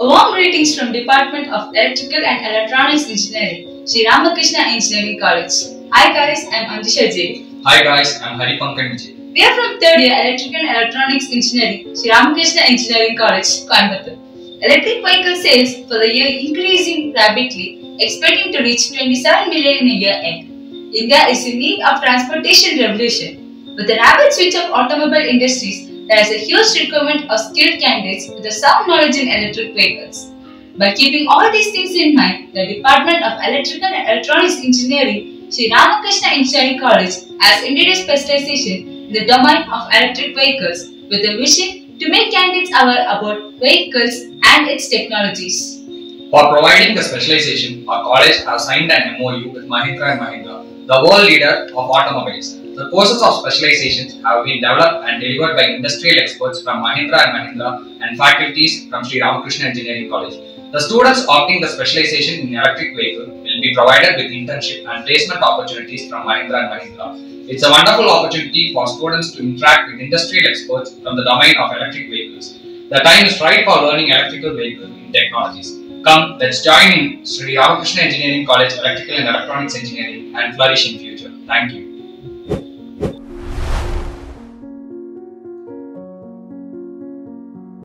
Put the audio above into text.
A warm greetings from Department of Electrical and Electronics Engineering, Sri Ramakrishna Engineering College. Hi guys, I'm Nandhisha J. Hi guys, I'm Hari Pankaj Vijay. We are from third year Electrical and Electronics Engineering, Sri Ramakrishna Engineering College, Coimbatore. Electric vehicle sales for the year increasing rapidly, expecting to reach 27 million in a year end. India is in need of transportation revolution. With the rapid switch of automobile industries, there is a huge requirement of skilled candidates with a sound knowledge in electric vehicles. By keeping all these things in mind, the Department of Electrical and Electronics Engineering, Sri Ramakrishna Engineering College, has introduced specialization in the domain of electric vehicles with a vision to make candidates aware about vehicles and its technologies. For providing the specialization, our college has signed an MOU with Mahindra and Mahindra, the world leader of automobiles. The courses of specializations have been developed and delivered by industrial experts from Mahindra and Mahindra and faculties from Sri Ramakrishna Engineering College. The students opting the specialization in electric vehicle will be provided with internship and placement opportunities from Mahindra and Mahindra. It's a wonderful opportunity for students to interact with industrial experts from the domain of electric vehicles. The time is right for learning electrical vehicle technologies. Come, let's join in Sri Ramakrishna Engineering College Electrical and Electronics Engineering and flourish in future. Thank you.